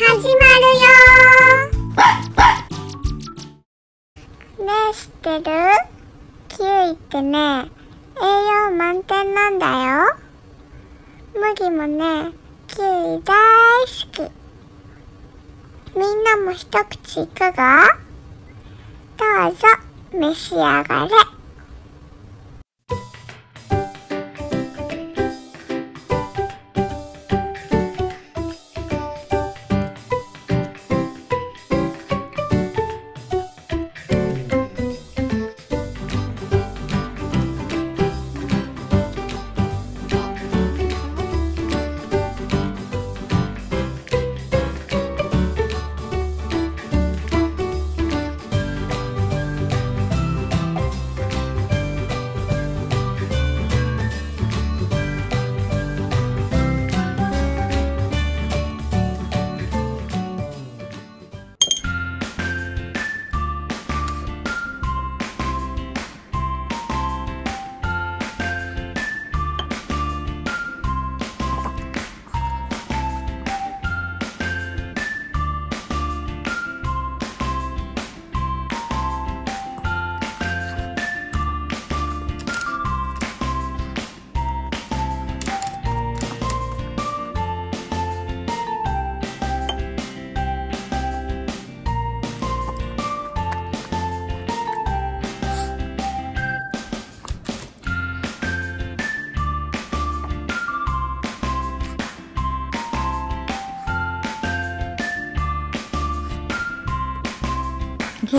始まるよ。ねえ知ってる？キウイってね栄養満点なんだよ。麦もねキウイ大好き。みんなも一口いかが？どうぞ召し上がれ。座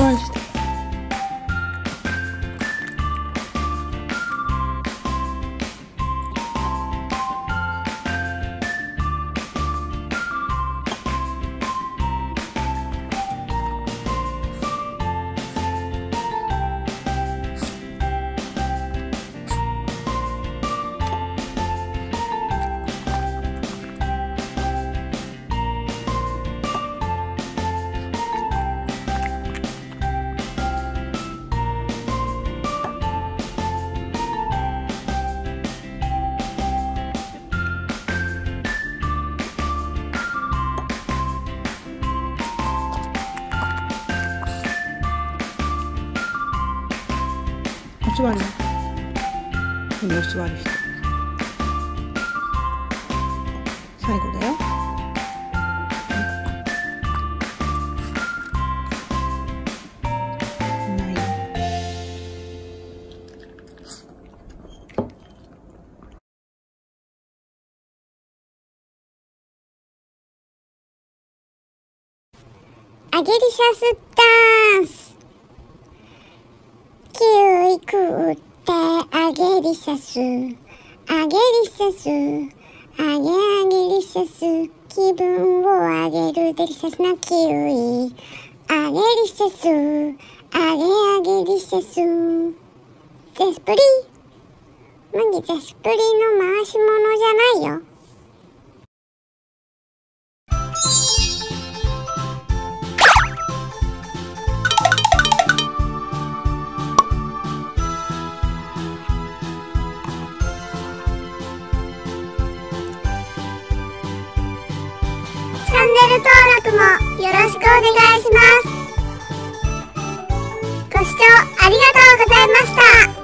お座り。今お座りして。最後だよ。ない。アゲリシャスダンスキウイ食ってアゲリシャス。アゲリシャス。アゲアゲリシャス。気分を上げる。デリシャスなキウイ。アゲリシャス。アゲアゲリシャス。ゼスプリ。麦ゼスプリの回し者じゃないよ。チャンネル登録もよろしくお願いします。ご視聴ありがとうございました。